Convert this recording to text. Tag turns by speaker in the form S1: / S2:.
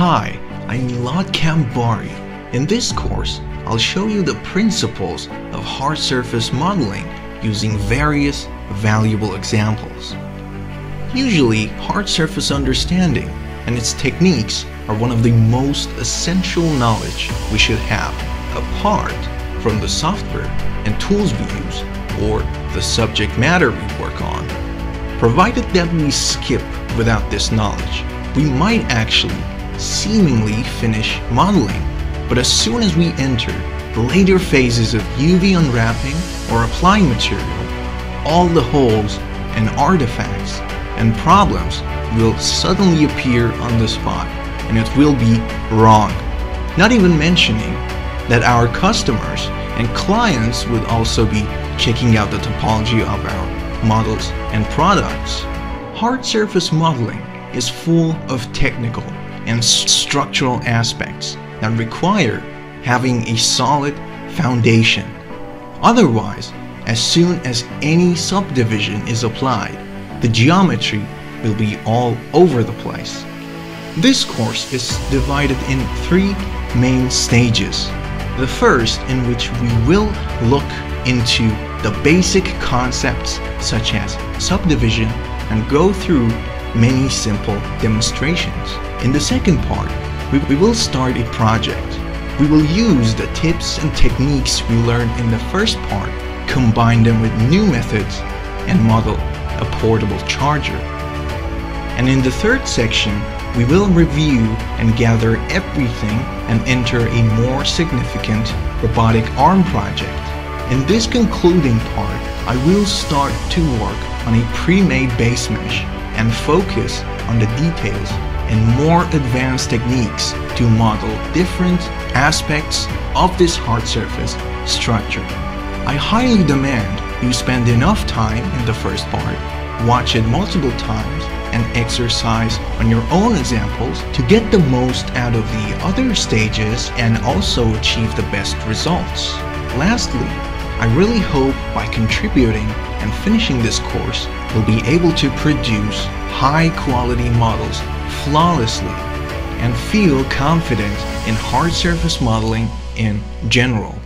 S1: Hi, I'm Milad Kambari. In this course, I'll show you the principles of hard surface modeling using various valuable examples. Usually, hard surface understanding and its techniques are one of the most essential knowledge we should have apart from the software and tools we use or the subject matter we work on. Provided that we skip without this knowledge, we might actually seemingly finish modeling, but as soon as we enter the later phases of UV unwrapping or applying material, all the holes and artifacts and problems will suddenly appear on the spot and it will be wrong. Not even mentioning that our customers and clients would also be checking out the topology of our models and products. Hard surface modeling is full of technical and structural aspects that require having a solid foundation. Otherwise, as soon as any subdivision is applied, the geometry will be all over the place. This course is divided in three main stages. The first in which we will look into the basic concepts such as subdivision and go through many simple demonstrations. In the second part, we, we will start a project. We will use the tips and techniques we learned in the first part, combine them with new methods, and model a portable charger. And in the third section, we will review and gather everything and enter a more significant robotic arm project. In this concluding part, I will start to work on a pre-made base mesh and focus on the details and more advanced techniques to model different aspects of this hard surface structure. I highly demand you spend enough time in the first part, watch it multiple times, and exercise on your own examples to get the most out of the other stages and also achieve the best results. Lastly, I really hope by contributing and finishing this course, you'll be able to produce high quality models flawlessly and feel confident in hard surface modeling in general.